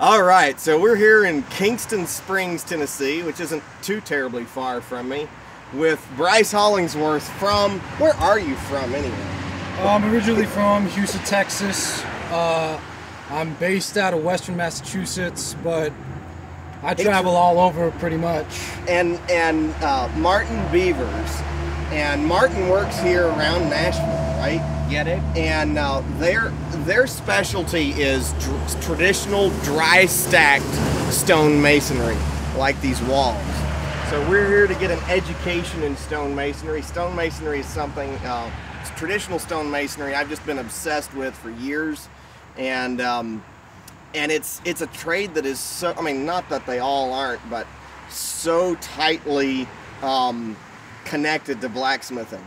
All right, so we're here in Kingston Springs, Tennessee, which isn't too terribly far from me, with Bryce Hollingsworth from. Where are you from, anyway? I'm originally from Houston, Texas. Uh, I'm based out of Western Massachusetts, but I travel all over pretty much. And and uh, Martin Beevers, and Martin works here around Nashville, right? Get it? and uh, their their specialty is dr- traditional dry stacked stone masonry, like these walls. So we're here to get an education in stone masonry. Stone masonry is something uh, traditional stone masonry I've just been obsessed with for years, and um, and it's it's a trade that is so. I mean, not that they all aren't, but so tightly um, connected to blacksmithing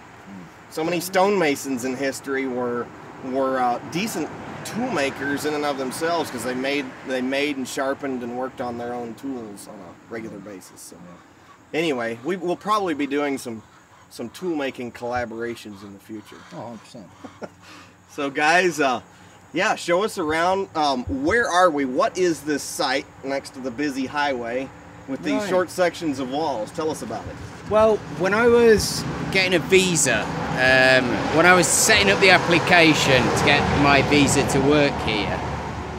so many stonemasons in history were were uh, decent tool makers in and of themselves because they made they made and sharpened and worked on their own tools on a regular basis. So anyway, we will probably be doing some some tool making collaborations in the future. Oh, 100%. So guys, uh, yeah, show us around. Um, where are we? What is this site next to the busy highway with these Right. short sections of walls? Tell us about it. Well, when I was getting a visa, um, when I was setting up the application to get my visa to work here,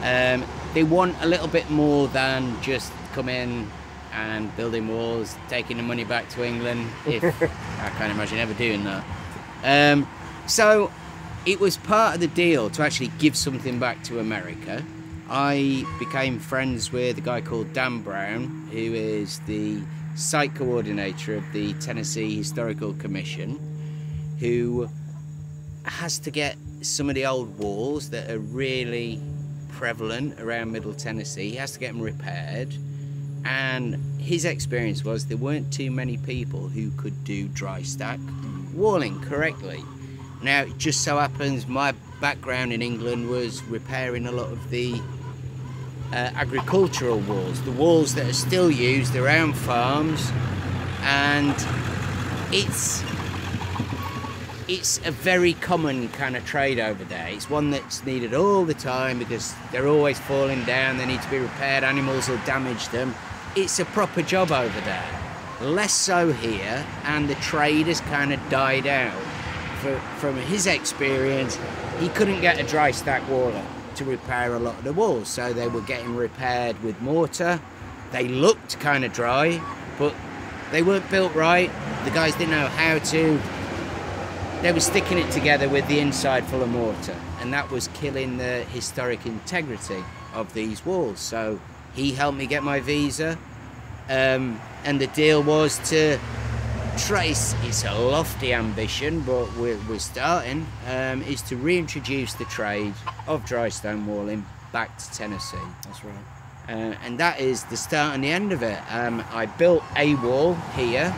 um, they want a little bit more than just come in and building walls, taking the money back to England. If I can't imagine ever doing that. Um, so it was part of the deal to actually give something back to America. I became friends with a guy called Dan Brown, who is the site coordinator of the Tennessee Historical Commission, who has to get some of the old walls that are really prevalent around Middle Tennessee. He has to get them repaired. And his experience was there weren't too many people who could do dry stack walling correctly. Now, it just so happens my background in England was repairing a lot of the uh, agricultural walls, the walls that are still used around farms, and it's it's a very common kind of trade over there. It's one that's needed all the time because they're always falling down. They need to be repaired. Animals will damage them. It's a proper job over there. Less so here, and the trade has kind of died out. For, from his experience, he couldn't get a dry stack waller to repair a lot of the walls, so they were getting repaired with mortar. They looked kind of dry, but they weren't built right. The guys didn't know how to they were sticking it together with the inside full of mortar, and that was killing the historic integrity of these walls. So he helped me get my visa, um, and the deal was to trace. It's a lofty ambition, but we're, we're starting. Um, is to reintroduce the trade of dry stone walling back to Tennessee. That's right. Uh, and that is the start and the end of it. Um, I built a wall here.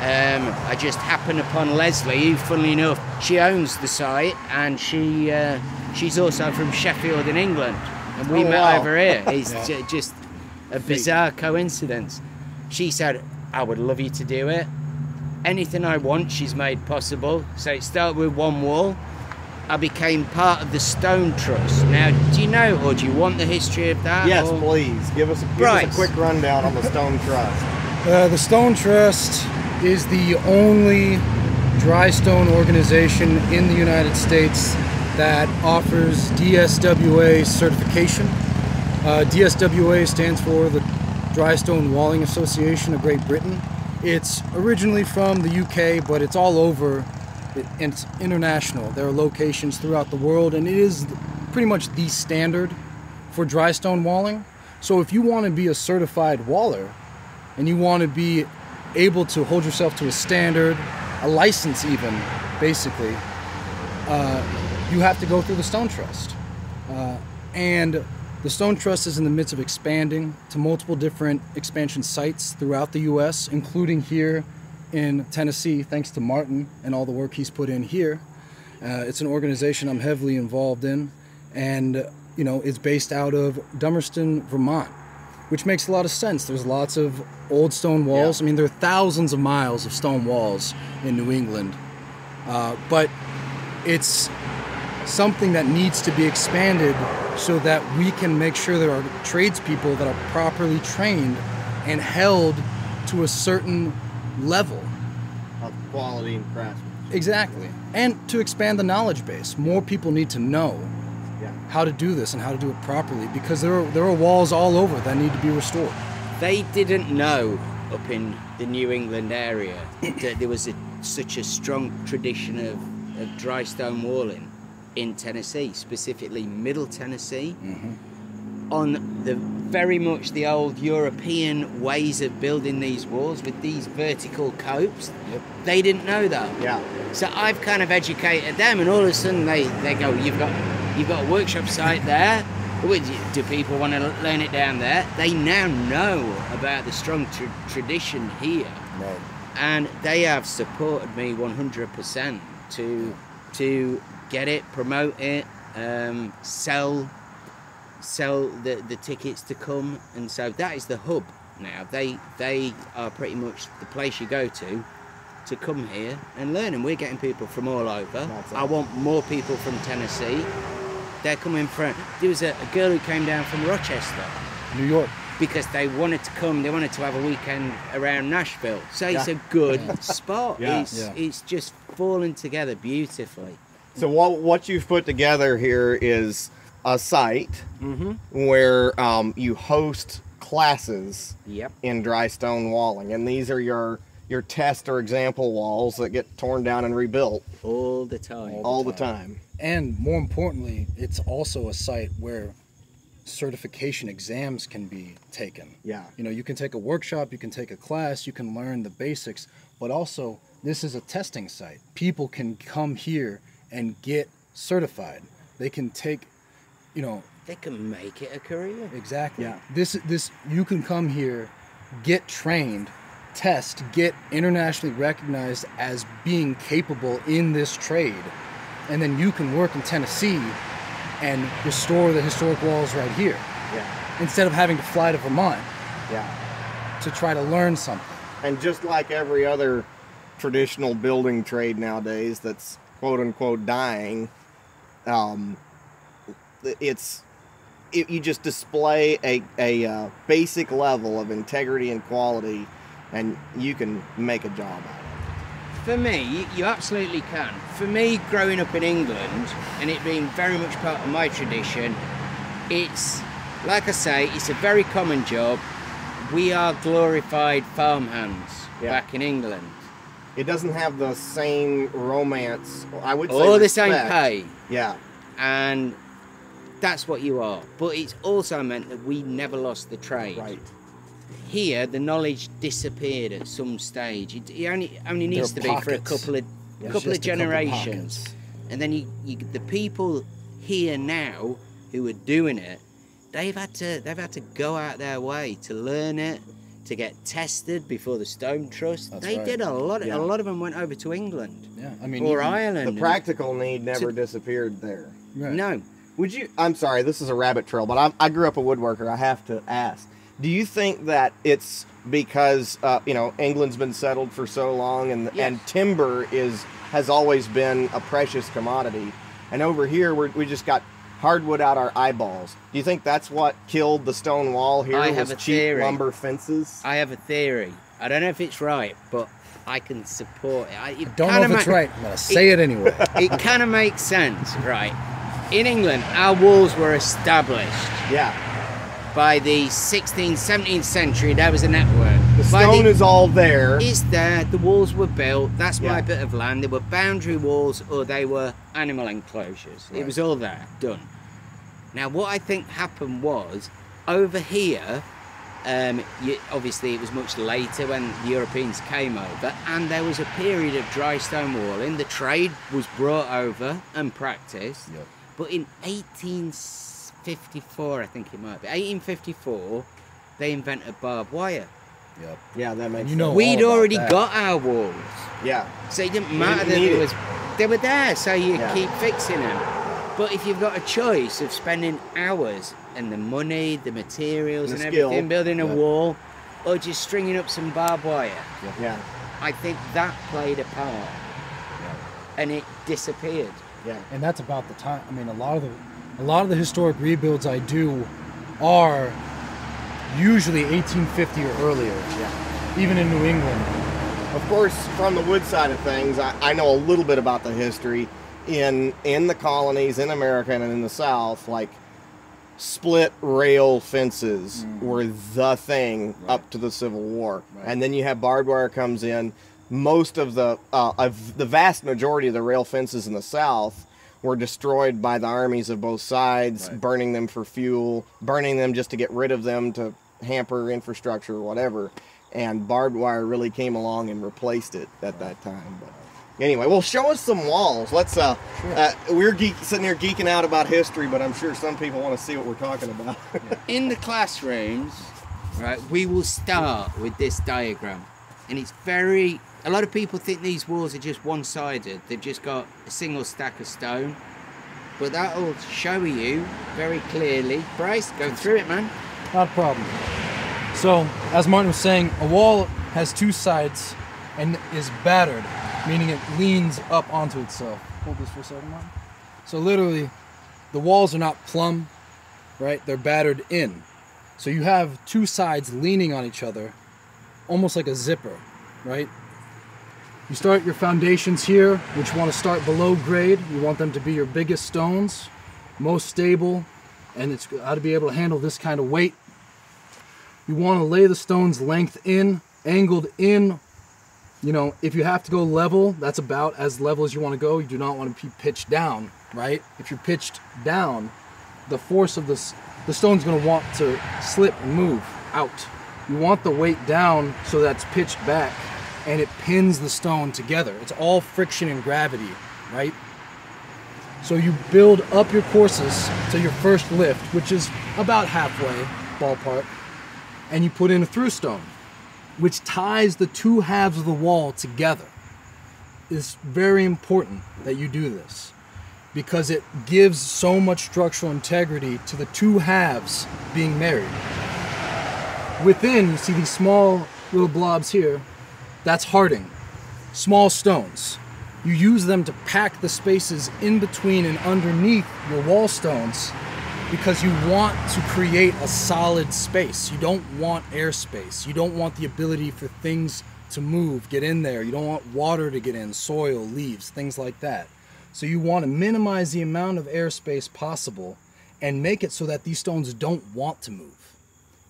Um, I just happened upon Leslie, who, funnily enough, she owns the site, and she uh, she's also from Sheffield in England, and we Oh, met wow. over here. It's ju- just a bizarre coincidence. She said, "I would love you to do it. Anything I want, she's made possible." So it started with one wall. I became part of the Stone Trust. Now, do you know, or do you want the history of that? Yes, or- please give us, give us a quick rundown on the Stone Trust. Uh, the Stone Trust is the only dry stone organization in the United States that offers DSWA certification. Uh, DSWA stands for the Dry Stone Walling Association of Great Britain. It's originally from the UK, but it's all over. It's international. There are locations throughout the world, and it is pretty much the standard for dry stone walling. So if you want to be a certified waller, and you want to be able to hold yourself to a standard, a license even, basically, uh, you have to go through the Stone Trust. Uh, and the Stone Trust is in the midst of expanding to multiple different expansion sites throughout the U.S., including here in Tennessee, thanks to Martin and all the work he's put in here. Uh, it's an organization I'm heavily involved in, and you know it's based out of Dummerston, Vermont, which makes a lot of sense. There's lots of old stone walls. I mean, there are thousands of miles of stone walls in New England, uh, but it's something that needs to be expanded so that we can make sure there are tradespeople that are properly trained and held to a certain level. Of quality and craftsmanship. Exactly. And to expand the knowledge base. More people need to know Yeah. how to do this and how to do it properly because there are, there are walls all over that need to be restored. They didn't know up in the New England area that there was a, such a strong tradition of, of dry stone walling in Tennessee, specifically Middle Tennessee, mm-hmm. on the very much the old European ways of building these walls with these vertical copes. Yep. They didn't know that. Yeah. So I've kind of educated them, and all of a sudden they, they go, "You've got you've got a workshop site there. Do people want to learn it down there?" They now know about the strong tr- tradition here, Right. and they have supported me 100% to to get it, promote it, um, sell sell the, the tickets to come, and so that is the hub now. They they are pretty much the place you go to to come here and learn, and we're getting people from all over. That's I want more people from Tennessee. They're coming from. There was a, a girl who came down from Rochester New York. because they wanted to come. They wanted to have a weekend around Nashville. So it's a good spot. Yeah. It's Yeah. it's just falling together beautifully. So what what you've put together here is a site where um, you host classes Yep. in dry stone walling, and these are your your test or example walls that get torn down and rebuilt All the time. all the time. And more importantly, it's also a site where certification exams can be taken. Yeah. You know, you can take a workshop, you can take a class, you can learn the basics, but also this is a testing site. People can come here and get certified. They can take, you know, They can make it a career. exactly. Yeah. This this you can come here, get trained, test, get internationally recognized as being capable in this trade, and then you can work in Tennessee and restore the historic walls right here Yeah. instead of having to fly to Vermont Yeah. to try to learn something. And just like every other traditional building trade nowadays that's quote unquote dying, um, it's it, you just display a, a uh, basic level of integrity and quality, and you can make a job out of it. For me, you, you absolutely can. For me, growing up in England and it being very much part of my tradition, it's like I say, it's a very common job. We are glorified farmhands Yeah. back in England. It doesn't have the same romance. I would say All the same pay. Yeah, and that's what you are. But it's also meant that we never lost the trade. right. Here, the knowledge disappeared at some stage. It, it only only needs to be for a couple of It's couple of a couple generations, and then you, you the people here now who are doing it, they've had to they've had to go out their way to learn it. To get tested before the Stone Trust, That's they right. did a lot. Yeah. A lot of them went over to England Yeah, I mean, or Ireland. The practical need never To- disappeared there. right. No, Would you? I'm sorry, this is a rabbit trail, but I, I grew up a woodworker. I have to ask: Do you think that it's because uh, you know England's been settled for so long, and Yes. and timber is has always been a precious commodity, and over here we're, we just got hardwood out our eyeballs. Do you think that's what killed the stone wall here? I have a cheap theory. lumber fences. I have a theory. I don't know if it's right, but I can support it. I, it Don't know kinda if it's right. I'm gonna say it anyway. It kind of makes sense, right? In England, our walls were established yeah, by the 16th, 17th century. There was a network. The stone is all there. It's there. The walls were built. That's my Yeah. bit of land. They were boundary walls or they were animal enclosures. It was all there, done. Now, what I think happened was over here, um, you, obviously it was much later when the Europeans came over, and there was a period of dry stone walling. The trade was brought over and practiced. Yep. But in 1854, I think it might be, 1854, they invented barbed wire. Yep. yeah, that makes You know sense. We'd already that. got our walls. Yeah, So it didn't matter didn't that it. was they were there, so you Yeah. keep fixing them. But if you've got a choice of spending hours and the money, the materials, And and, the skill. everything, building a Yeah. wall, or just stringing up some barbed wire, yeah. I think that played a part, and it disappeared. Yeah. And that's about the time. I mean, a lot of the a lot of the historic rebuilds I do are usually 1850 or earlier. Yeah. Even in New England. Of course, from the wood side of things, I, I know a little bit about the history in in the colonies in America and in the South. Like split rail fences were the thing up to the Civil War, Right. and then you have barbed wire comes in. Most of the uh, of the vast majority of the rail fences in the South were destroyed by the armies of both sides, Right. burning them for fuel, burning them just to get rid of them to hamper infrastructure or whatever. And barbed wire really came along and replaced it at that time. But anyway, well, show us some walls. Let's. Uh, uh, we're geek, sitting here geeking out about history, but I'm sure some people want to see what we're talking about. In the classrooms, right, we will start with this diagram. And it's very, a lot of people think these walls are just one sided, they've just got a single stack of stone. But that'll show you very clearly. Bryce, go through it, man. Not a problem. So, as Martin was saying, a wall has two sides and is battered, meaning it leans up onto itself. Hold this for a second, Martin. So, literally, the walls are not plumb, right? They're battered in. So, you have two sides leaning on each other, almost like a zipper, right? You start your foundations here, which want to start below grade. You want them to be your biggest stones, most stable, and it's got to be able to handle this kind of weight. You want to lay the stones length in, angled in. You know, if you have to go level, that's about as level as you want to go. You do not want to be pitched down, right? If you're pitched down, the force of this, the stone's going to want to slip and move out. You want the weight down so that's pitched back and it pins the stone together. It's all friction and gravity, right? So you build up your courses to your first lift, which is about halfway, ballpark, and you put in a through stone, which ties the two halves of the wall together. It's very important that you do this because it gives so much structural integrity to the two halves being married. Within, you see these small little blobs here, that's hearting. small stones. You use them to pack the spaces in between and underneath your wall stones because you want to create a solid space. You don't want airspace. You don't want the ability for things to move, get in there. You don't want water to get in, soil, leaves, things like that. So you want to minimize the amount of airspace possible and make it so that these stones don't want to move.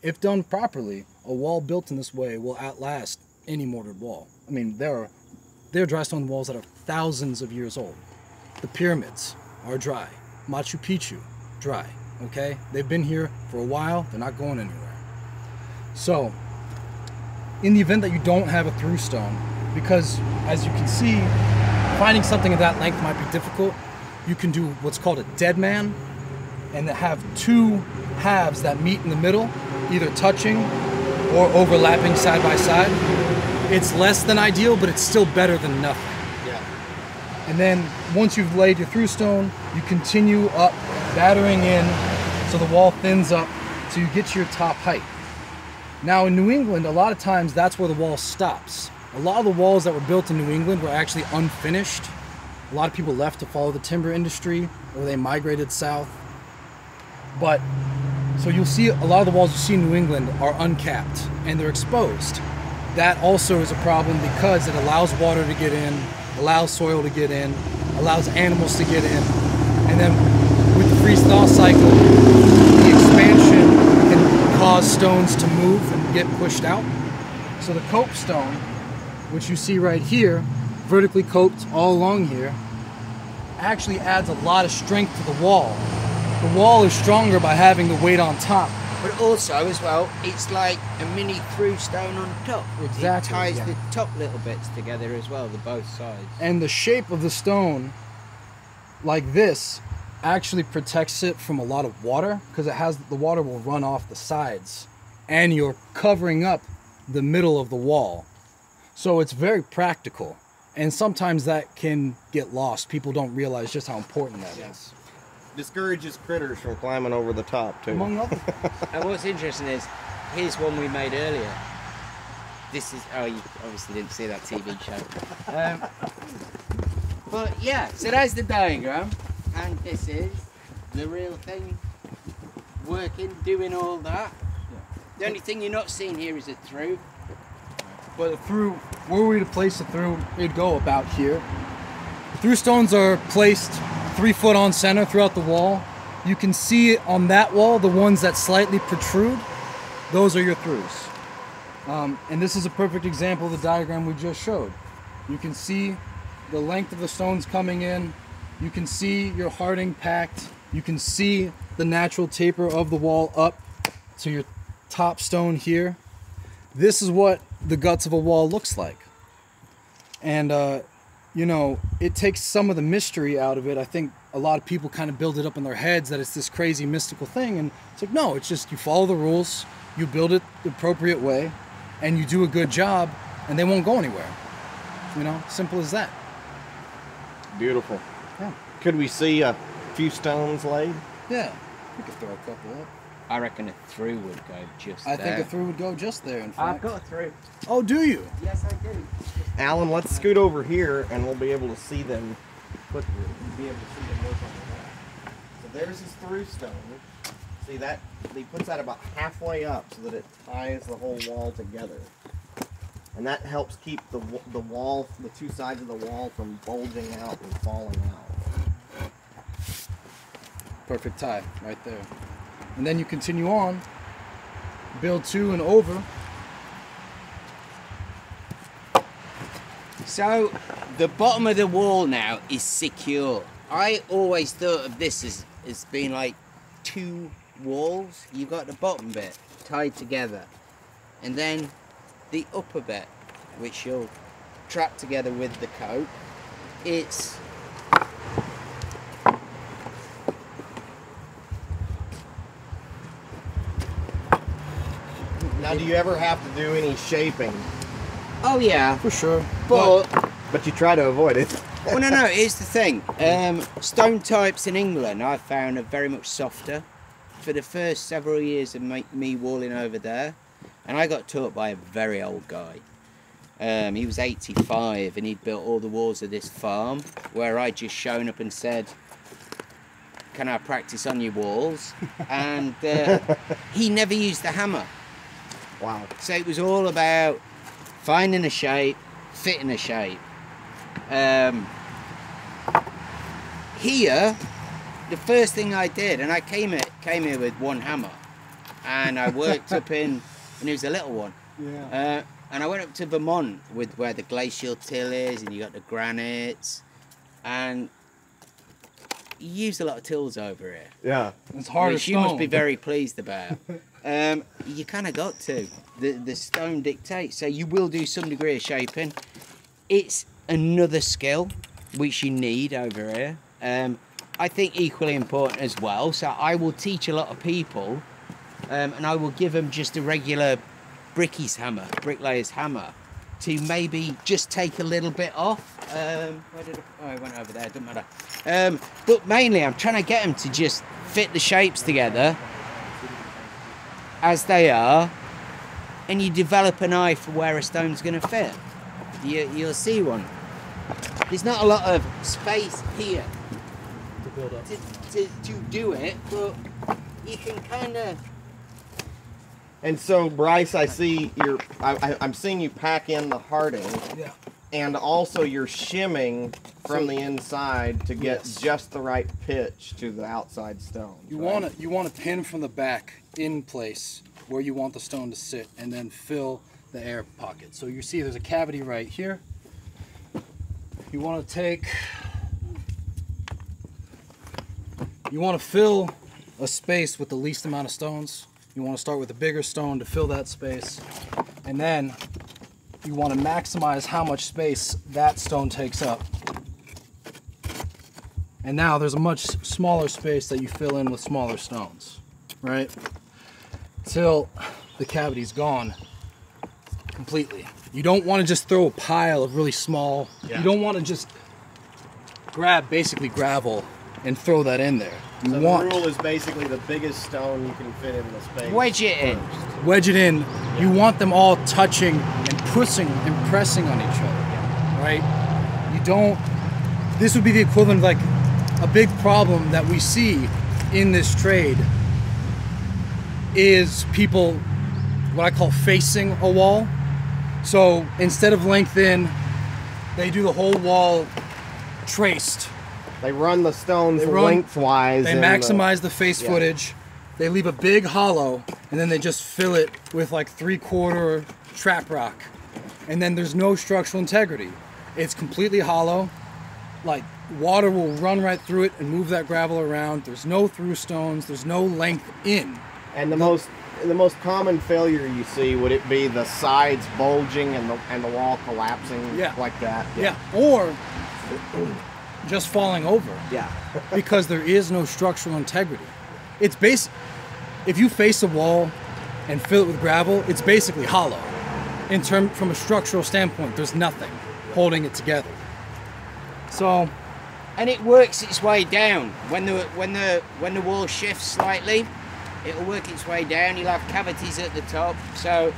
If done properly, a wall built in this way will outlast any mortared wall. I mean, there are there are dry stone walls that are thousands of years old. The pyramids are dry. Machu Picchu, dry. Okay? They've been here for a while, they're not going anywhere. So, in the event that you don't have a through stone, because as you can see, finding something of that length might be difficult, you can do what's called a dead man and have two halves that meet in the middle, either touching or overlapping side by side. It's less than ideal, but it's still better than nothing. yeah. And then once you've laid your through stone, you continue up, battering in so the wall thins up so you get to your top height. Now in New England, a lot of times that's where the wall stops. A lot of the walls that were built in New England were actually unfinished. A lot of people left to follow the timber industry or they migrated south. But so you'll see a lot of the walls you see in New England are uncapped and they're exposed. That also is a problem because it allows water to get in, allows soil to get in, allows animals to get in. And then with the freeze thaw cycle, the expansion can cause stones to move and get pushed out. So the cope stone, which you see right here, vertically coped all along here, actually adds a lot of strength to the wall. The wall is stronger by having the weight on top. But also, as well, it's like a mini through stone on top. Exactly, It ties yeah. the top little bits together as well, the both sides. And the shape of the stone, like this, actually protects it from a lot of water because it has the water will run off the sides and you're covering up the middle of the wall. So it's very practical. And sometimes that can get lost. People don't realize just how important that is. Yes. Discourages critters from climbing over the top too. Among other And what's interesting is, here's one we made earlier. This is, oh, you obviously didn't see that TV show. Um, But yeah, so there's the diagram, and this is the real thing working, doing all that. The only thing you're not seeing here is a through. But a through, were we to place it through, it'd go about here. Through stones are placed three foot on center throughout the wall. You can see on that wall the ones that slightly protrude. Those are your throughs. Um, and this is a perfect example of the diagram we just showed. You can see the length of the stones coming in. You can see your hearting packed. You can see the natural taper of the wall up to your top stone here. This is what the guts of a wall looks like. And, uh, you know, it takes some of the mystery out of it. I think a lot of people kind of build it up in their heads that it's this crazy mystical thing. And it's like, no, it's just you follow the rules, you build it the appropriate way, and you do a good job, and they won't go anywhere. You know, simple as that. Beautiful. Yeah. Could we see a few stones laid? Yeah. We could throw a couple up. I reckon a through would go just I there. think a through would go just there, in I've got a through. Oh, do you? Yes, I do. Alan, let's scoot over here and we'll be able to see them. Put, be able to see them work on the wall. So there's his through stone. See that? He puts that about halfway up so that it ties the whole wall together. And that helps keep the, the wall, the two sides of the wall from bulging out and falling out. Perfect tie right there. And then you continue on, build two and over. So the bottom of the wall now is secure. I always thought of this as, as being like two walls. You've got the bottom bit tied together, and then the upper bit, which you'll trap together with the coat. It's Now, do you ever have to do any shaping? oh yeah, For sure. but But you try to avoid it. well, no, no. Here's the thing. Um, stone types in England, I found, are very much softer. For the first several years of me, me walling over there, and I got taught by a very old guy. Um, he was 85, and he'd built all the walls of this farm, where I'd just shown up and said, "Can I practice on your walls?" and uh, he never used the hammer. Wow. So it was all about finding a shape, fitting a shape. Um, here, the first thing I did, and I came here, came here with one hammer, and I worked up in, and it was a little one. Yeah. Uh, and I went up to Vermont with where the glacial till is, and you got the granites, and you use a lot of tools over here Yeah. It's hard which you stone. must be very pleased about. Um, you kind of got to. The the stone dictates, so you will do some degree of shaping. It's another skill which you need over here. Um, I think equally important as well. So I will teach a lot of people, um, and I will give them just a regular bricky's hammer, bricklayer's hammer, to maybe just take a little bit off. Um, where did it, oh, I went over there. Doesn't matter. Um, but mainly, I'm trying to get them to just fit the shapes together as they are, and you develop an eye for where a stone's going to fit. You, you'll see one. There's not a lot of space here to build up. to, to, to do it, but you can kind of. And so, Bryce, I see you're. I, I, I'm seeing you pack in the hearting, Yeah. and also you're shimming from the inside to get Yes. just the right pitch to the outside stone. You want to you want to pin from the back in place where you want the stone to sit, and then fill the air pocket. So you see, there's a cavity right here. You want to take. You want to fill a space with the least amount of stones. You want to start with a bigger stone to fill that space, and then you want to maximize how much space that stone takes up. And now there's a much smaller space that you fill in with smaller stones, right? Till the cavity's gone completely. You don't want to just throw a pile of really small, Yeah. you don't want to just grab basically gravel and throw that in there. You So want the rule is basically the biggest stone you can fit in the space. Wedge it in. wedge it in. You want them all touching and pushing and pressing on each other, right? You don't this would be the equivalent of like a big problem that we see in this trade is people what I call facing a wall. So instead of length in, they do the whole wall traced. They run the stones run- lengthwise. They in the- maximize the face yeah. footage. They leave a big hollow, and then they just fill it with like three quarter trap rock. And then there's no structural integrity. It's completely hollow. Like water will run right through it and move that gravel around. There's no through stones. There's no length in. And the most the most common failure you see would it be the sides bulging and the and the wall collapsing Yeah. like that? Yeah. Or just falling over. Yeah. because there is no structural integrity. It's base if you face a wall and fill it with gravel, it's basically hollow. In term from a structural standpoint, there's nothing holding it together. So and it works its way down when the when the when the wall shifts slightly it'll work its way down you'll have cavities at the top so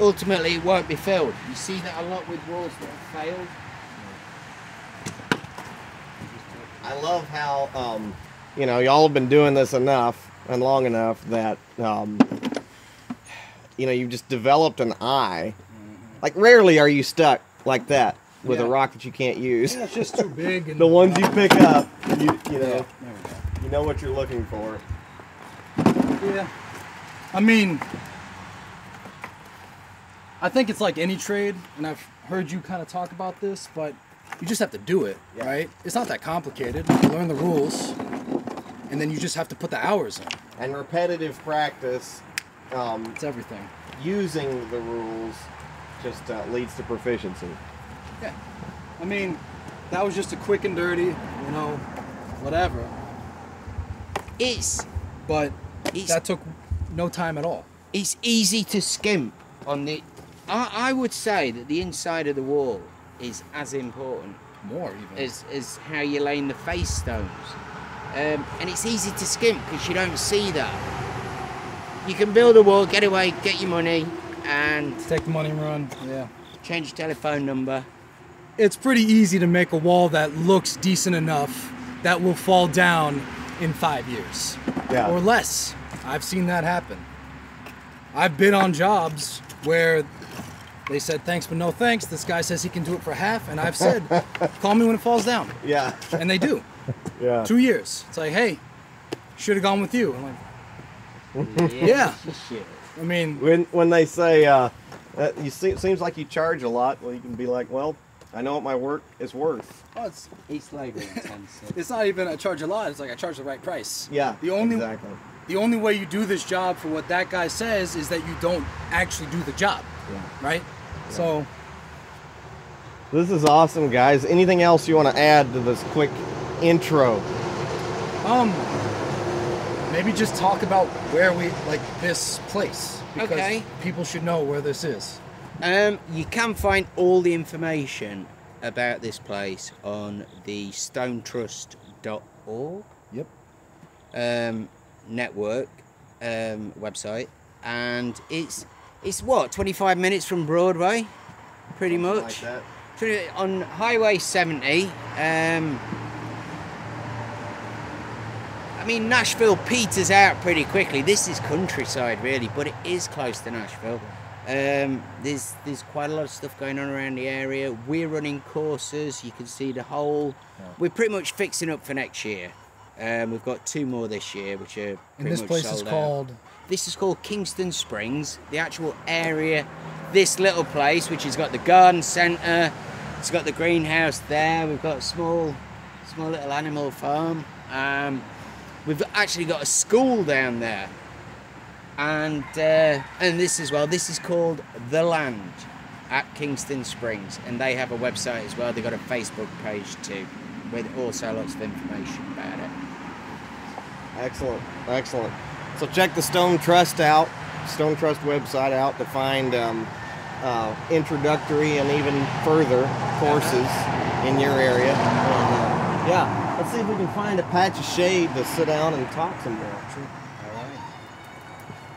ultimately it won't be filled you see that a lot with walls that have failed I love how um, you know y'all have been doing this enough and long enough that um, you know you've just developed an eye. Like rarely are you stuck like that with a rock that you can't use. it's just too big and The ones you pick up, you you know, we you know what you're looking for. Yeah. I mean I think it's like any trade, and I've heard you kind of talk about this, but you just have to do it, Yeah. right? It's not that complicated. You learn the rules, and then you just have to put the hours in. And repetitive practice, um, It's everything. using the rules, just uh, leads to proficiency. Yeah. I mean, that was just a quick and dirty, you know, whatever. it's But It's- that took no time at all. it's easy to skimp on the I, I would say that the inside of the wall is as important More even. as, as how you're laying the face stones. Um, and it's easy to skimp because you don't see that. You can build a wall, get away, get your money, and Take the money and run. Yeah. change your telephone number. It's pretty easy to make a wall that looks decent enough that will fall down in five years Yeah. or less. I've seen that happen. I've been on jobs where they said thanks but no thanks. This guy says he can do it for half, and I've said, call me when it falls down, Yeah. and they do. Yeah. Two years. It's like, hey, should have gone with you. I'm like, Yeah. Shit. I mean, When when they say uh, that you see, seems like you charge a lot, well, you can be like, well, I know what my work is worth. oh, it's It's labour it's not even I charge a lot. It's like I charge the right price. Yeah. The only exactly. the only way you do this job for what that guy says is that you don't actually do the job, Yeah. right? So This is awesome, guys. Anything else you want to add to this quick intro? um maybe just talk about where we like this place because Okay. people should know where this is. Um, you can find all the information about this place on the stonetrust.org Yep. um, network um, website, and it's it's what 25 minutes from Broadway, pretty Something much. Like that. On Highway 70. Um, I mean, Nashville peters out pretty quickly. This is countryside, really, but it is close to Nashville. Um, there's there's quite a lot of stuff going on around the area. We're running courses. You can see the whole. We're pretty much fixing up for next year. Um, we've got two more this year, which are And pretty this much place is sold out. called This is called Kingston Springs. The actual area, this little place, which has got the garden centre, it's got the greenhouse there. We've got a small, small little animal farm. Um, we've actually got a school down there, and uh, and this as well. This is called the Land at Kingston Springs, and they have a website as well. They've got a Facebook page too, with also lots of information about it. Excellent, excellent. So check the Stone Trust out, Stone Trust website out to find um, uh, introductory and even further courses in your area. And, uh, yeah, let's see if we can find a patch of shade to sit down and talk some more. All right.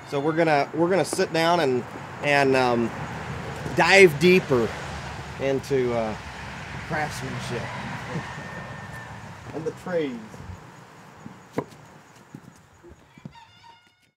So we're gonna we're gonna sit down and and um, dive deeper into uh, craftsmanship. And the trees.